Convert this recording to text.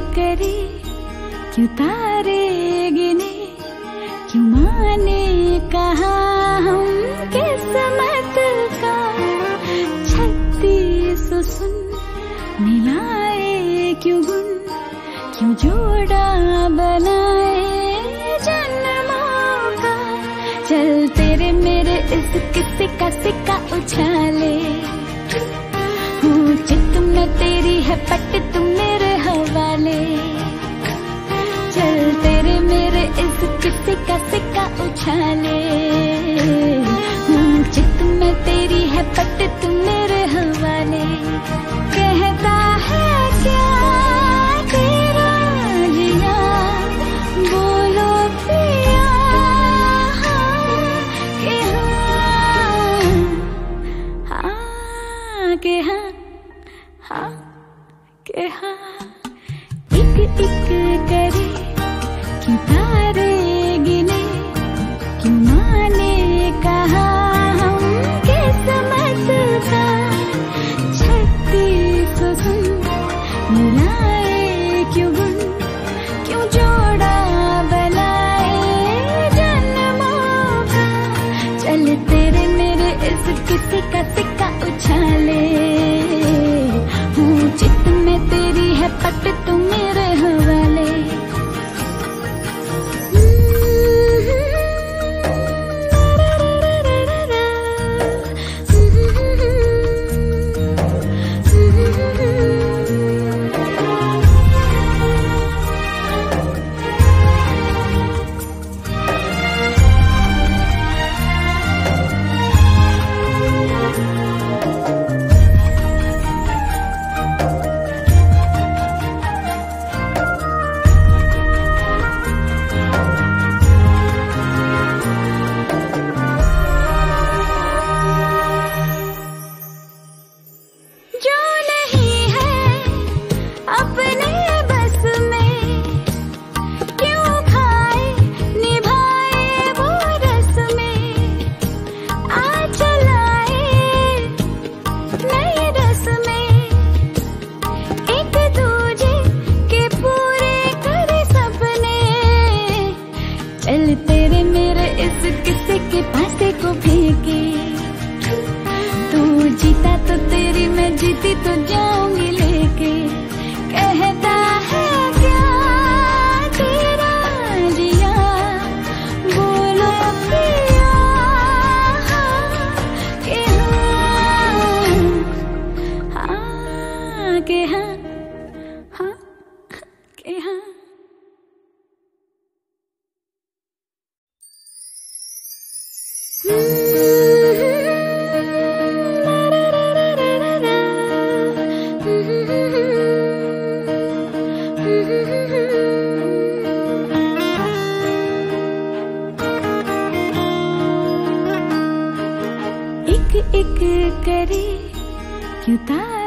करे, क्यों तारे गिने, क्यों माने कहा हम किस्मत का? छत्तीस सुन मिलाए क्यों गुण, क्यों जोड़ा बनाए जन्मों का? चल तेरे मेरे इस किस्से का सिक्का उछाले। हूँ चित में तेरी है पट सिक्का उछाले हूँ चित में तेरी है पट तू मेरे हवाले। कहता है, क्या तेरा जिया? बोलो पिया हाँ कि हाँ हाँ के हाँ हाँ के हाँ। करे क्यों तो तेरी मैं जीती तो जाऊँगी एक एक करे क्यों